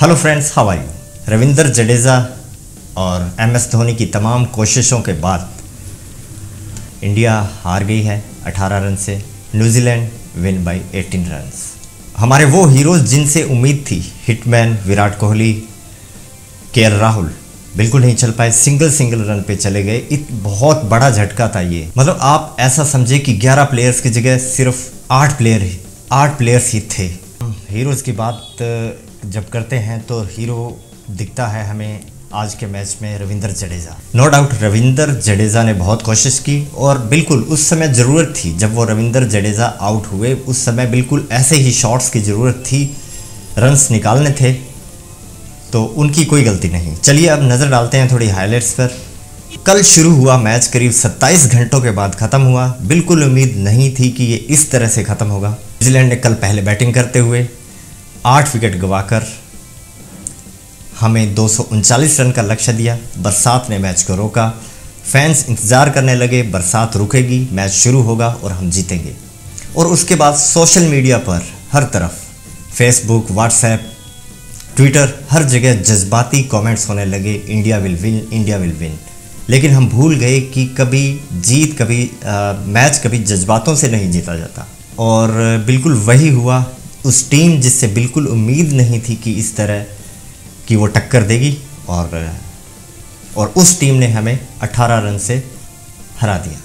Hello friends how are you Ravindra Jadeja और M S Dhoni की तमाम कोशिशों के बाद इंडिया हार गई है 18 रन से। न्यूजीलैंड विन बाय 18 रन हमारे वो हीरोज जिनसे उम्मीद थी हिटमैन विराट कोहली, के राहुल, बिल्कुल नहीं चल पाए सिंगल सिंगल रन पे चले गए। इत, बहुत बड़ा झटका था ये। मतलब आप ऐसा समझे कि 11 प्लेयर्स की जगह सिर्फ़ आठ प्लेयर ही, आठ प्लेयर्स ही थे। हीरोज़ की बात जब करते हैं तो हीरो दिखता है हमें आज के मैच में रविंदर जडेजा। नो डाउट रविंदर जडेजा ने बहुत कोशिश की और बिल्कुल उस समय ज़रूरत थी, जब वो रविंदर जडेजा आउट हुए, उस समय बिल्कुल ऐसे ही शॉट्स की ज़रूरत थी रन्स निकालने थे तो उनकी कोई गलती नहीं। चलिए अब नज़र डालते हैं थोड़ी हाईलाइट्स पर। कल शुरू हुआ मैच करीब 27 घंटों के बाद ख़त्म हुआ। बिल्कुल उम्मीद नहीं थी कि ये इस तरह से ख़त्म होगा। न्यूजीलैंड ने कल पहले बैटिंग करते हुए आठ विकेट गवाकर हमें दो रन का लक्ष्य दिया। बरसात ने मैच को रोका। फैंस इंतज़ार करने लगे बरसात रुकेगी मैच शुरू होगा और हम जीतेंगे। और उसके बाद सोशल मीडिया पर हर तरफ़ फेसबुक व्हाट्सएप ट्विटर हर जगह जज्बाती कमेंट्स होने लगे India will win India will win लेकिन हम भूल गए कि कभी जीत कभी आ, मैच कभी जज्बातों से नहीं जीता जाता। और बिल्कुल वही हुआ उस टीम जिससे बिल्कुल उम्मीद नहीं थी कि इस तरह कि वो टक्कर देगी और और उस टीम ने हमें 18 रन से हरा दिया।